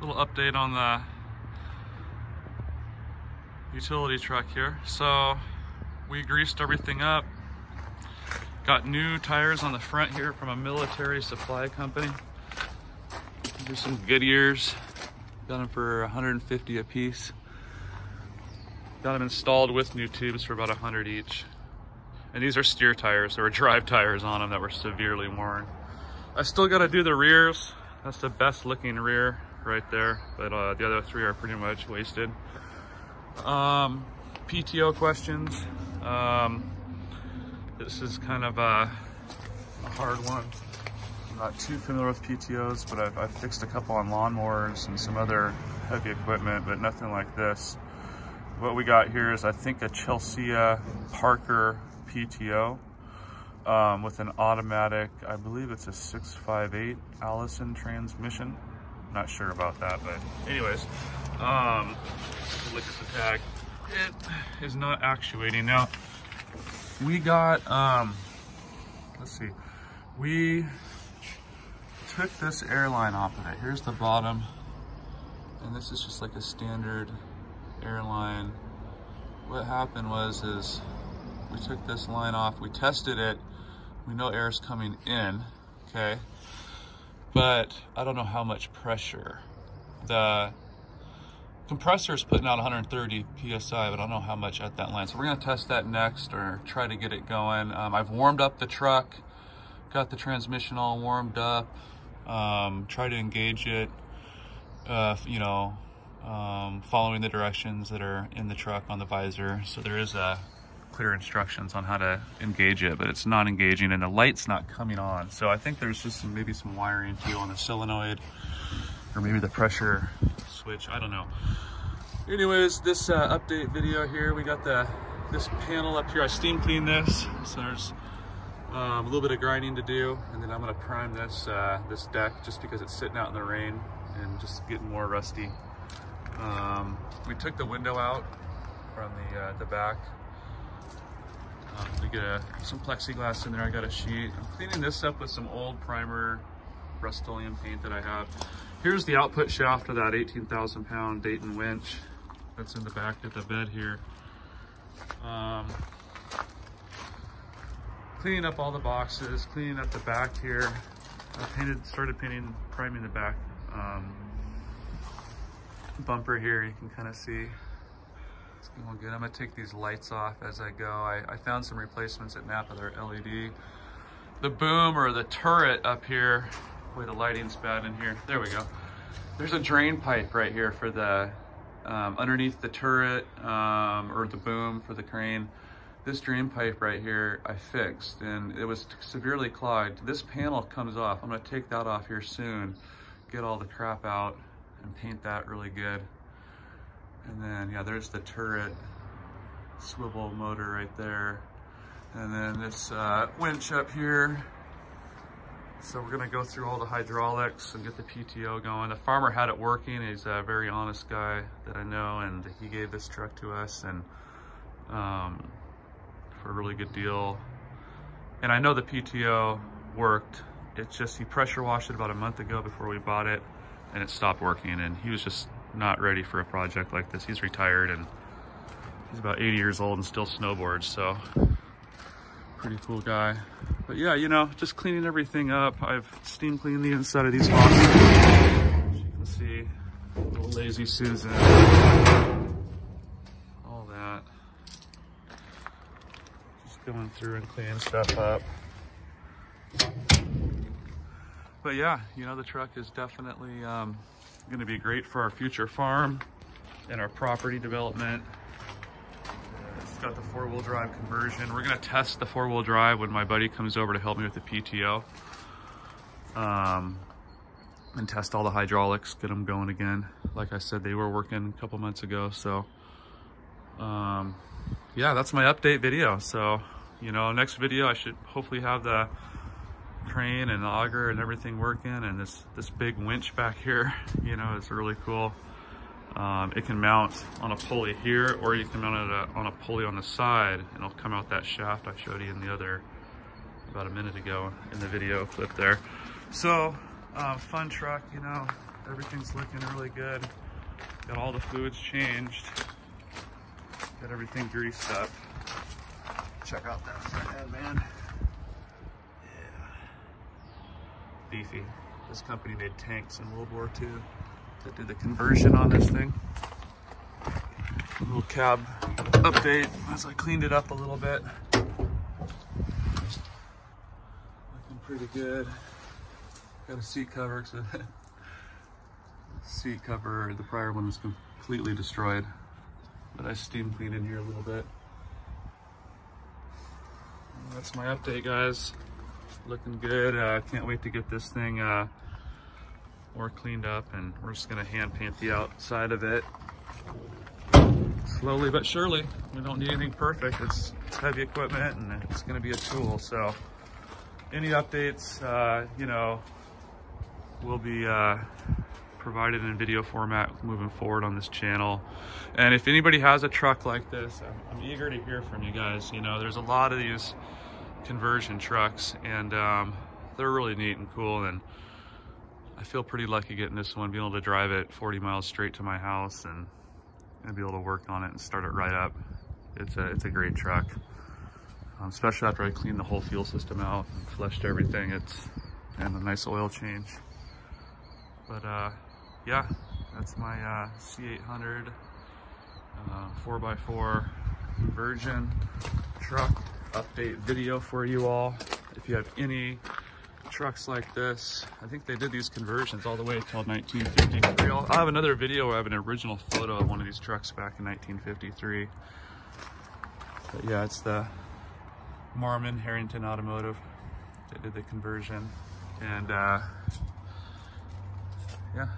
little update on the utility truck here. So we greased everything up. Got new tires on the front here from a military supply company. There's some Goodyears. Got them for 150 a piece. Got them installed with new tubes for about 100 each. And these are steer tires. There were drive tires on them that were severely worn. I still got to do the rears. That's the best looking rear right there. But uh, the other three are pretty much wasted. Um, PTO questions. Um, this is kind of a, a, hard one. I'm not too familiar with PTOs, but I've, I've fixed a couple on lawnmowers and some other heavy equipment, but nothing like this. What we got here is, I think, a Chelsea Parker PTO um, with an automatic, I believe it's a 658 Allison transmission. Not sure about that, but anyways, um, look at the tag. It is not actuating. Now, we got, um, let's see, we took this airline off of it. Here's the bottom, and this is just like a standard airline. What happened was, is we took this line off, we tested it, we know air is coming in, okay? But I don't know how much pressure. The compressor is putting out 130 PSI, but I don't know how much at that line. So we're gonna test that next or try to get it going. Um, I've warmed up the truck, got the transmission all warmed up, um, try to engage it, uh, you know, um, following the directions that are in the truck on the visor. So there is a clear instructions on how to engage it, but it's not engaging and the light's not coming on. So I think there's just some, maybe some wiring too on the solenoid or maybe the pressure switch, I don't know. Anyways, this uh, update video here, we got the this panel up here. I steam cleaned this, so there's um, a little bit of grinding to do, and then I'm gonna prime this uh, this deck just because it's sitting out in the rain and just getting more rusty. Um, we took the window out from the uh, the back um, we get a, some plexiglass in there. I got a sheet. I'm cleaning this up with some old primer Rust-Oleum paint that I have. Here's the output shaft of that 18,000 pound Dayton winch that's in the back of the bed here. Um, cleaning up all the boxes, cleaning up the back here. I painted, started painting, priming the back um, bumper here. You can kind of see going good. I'm gonna take these lights off as I go. I, I found some replacements at Napa, they're LED. The boom or the turret up here, boy the lighting's bad in here. There we go. There's a drain pipe right here for the, um, underneath the turret um, or the boom for the crane. This drain pipe right here I fixed and it was severely clogged. This panel comes off. I'm gonna take that off here soon, get all the crap out and paint that really good. And then, yeah, there's the turret swivel motor right there. And then this uh, winch up here. So we're gonna go through all the hydraulics and get the PTO going. The farmer had it working. He's a very honest guy that I know, and he gave this truck to us and um, for a really good deal. And I know the PTO worked. It's just, he pressure washed it about a month ago before we bought it and it stopped working. And he was just not ready for a project like this. He's retired and he's about 80 years old and still snowboards, so pretty cool guy. But yeah, you know, just cleaning everything up. I've steam cleaned the inside of these boxes. As you can see, little lazy Susan. All that. Just going through and cleaning stuff up. But yeah, you know, the truck is definitely um, going to be great for our future farm and our property development. It's got the four-wheel drive conversion. We're going to test the four-wheel drive when my buddy comes over to help me with the PTO. Um, and test all the hydraulics, get them going again. Like I said, they were working a couple months ago. So, um, yeah, that's my update video. So, you know, next video, I should hopefully have the crane and auger and everything working and this this big winch back here you know is really cool um, it can mount on a pulley here or you can mount it uh, on a pulley on the side and it'll come out that shaft I showed you in the other about a minute ago in the video clip there so uh, fun truck you know everything's looking really good. Got all the fluids changed. Got everything greased up. Check out that man. Yeah. Beefy. This company made tanks in World War II that did the conversion on this thing. Little cab update as I cleaned it up a little bit. Looking pretty good. Got a seat cover. So seat cover, the prior one was completely destroyed. But I steam cleaned in here a little bit. That's my update, guys. Looking good. Uh, can't wait to get this thing uh, more cleaned up and we're just gonna hand paint the outside of it. Slowly but surely. We don't need anything perfect. It's, heavy equipment and it's gonna be a tool. So any updates, uh, you know, will be uh, provided in video format moving forward on this channel. And if anybody has a truck like this, I'm, I'm eager to hear from you guys. You know, there's a lot of these conversion trucks and um, they're really neat and cool. And I feel pretty lucky getting this one, being able to drive it 40 miles straight to my house and, and be able to work on it and start it right up. It's a, it's a great truck. Um, especially after I cleaned the whole fuel system out and flushed everything. It's and a nice oil change. But uh, yeah, that's my uh, C800 uh, 4x4 Virgin truck update video for you all. If you have any trucks like this, I think they did these conversions all the way until 1953. I'll, I have another video where I have an original photo of one of these trucks back in 1953. But yeah, it's the Marmon Herrington Automotive. They did the conversion. And uh, yeah,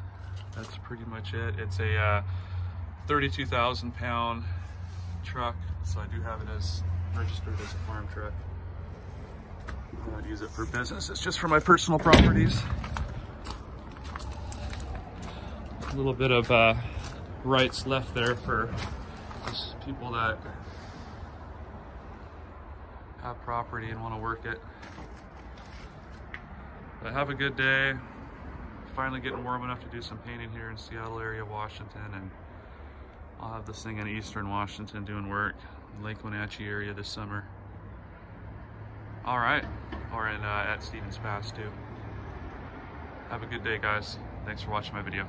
that's pretty much it. It's a uh, 32,000 pound truck. So I do have it as registered as a farm truck. I don't use it for business. It's just for my personal properties. A little bit of uh, rights left there for people that have property and want to work it. But have a good day. Finally getting warm enough to do some painting here in Seattle area, Washington, and I'll have this thing in Eastern Washington doing work, Lake Wenatchee area this summer. All right, or in uh, at Stevens Pass too. Have a good day, guys. Thanks for watching my video.